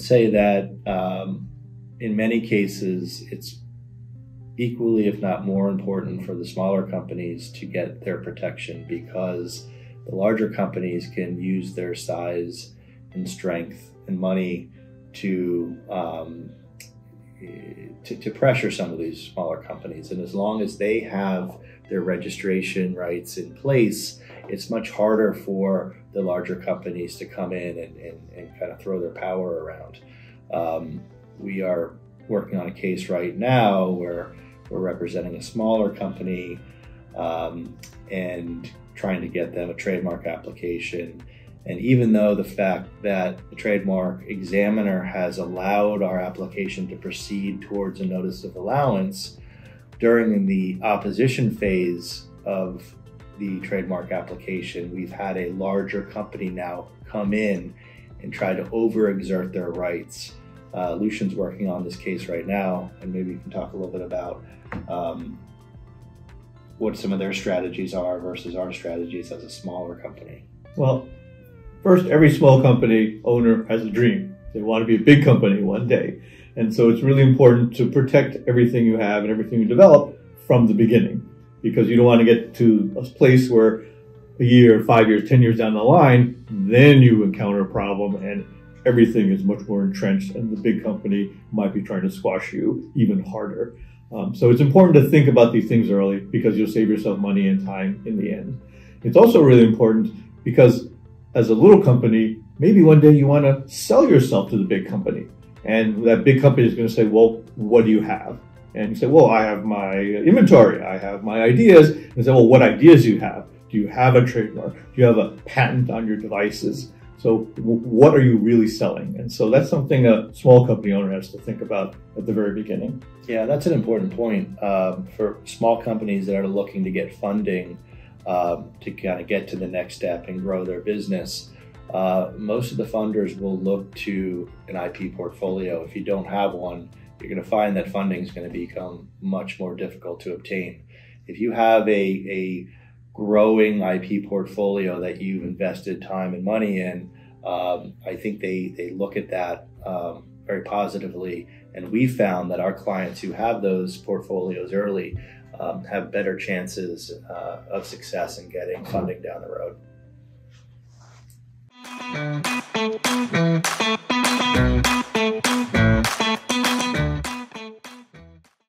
say that um, in many cases, it's equally, if not more important, for the smaller companies to get their protection because the larger companies can use their size and strength and money to um, to, to, pressure some of these smaller companies. And as long as they have their registration rights in place, it's much harder for the larger companies to come in and, and, and kind of throw their power around. Um, we are working on a case right now where we're representing a smaller company um, and trying to get them a trademark application. And even though the fact that the trademark examiner has allowed our application to proceed towards a notice of allowance, during the opposition phase of the trademark application, we've had a larger company now come in and try to overexert their rights. Uh, Lucian's working on this case right now, and maybe you can talk a little bit about um, what some of their strategies are versus our strategies as a smaller company. Well, first, every small company owner has a dream. They want to be a big company one day. And so it's really important to protect everything you have and everything you develop from the beginning because you don't want to get to a place where a year, five years, 10 years down the line, then you encounter a problem and everything is much more entrenched and the big company might be trying to squash you even harder. Um, so it's important to think about these things early because you'll save yourself money and time in the end. It's also really important because as a little company, maybe one day you want to sell yourself to the big company. And that big company is going to say, well, what do you have? And you say, well, I have my inventory, I have my ideas. And they say, well, what ideas do you have? Do you have a trademark? Do you have a patent on your devices? So what are you really selling? And so that's something a small company owner has to think about at the very beginning. Yeah, that's an important point um, for small companies that are looking to get funding um, to kind of get to the next step and grow their business. Uh, most of the funders will look to an IP portfolio. If you don't have one, you're going to find that funding is going to become much more difficult to obtain. If you have a, a growing IP portfolio that you've invested time and money in, um, I think they, they look at that um, very positively. And we found that our clients who have those portfolios early um, have better chances uh, of success in getting funding down the road.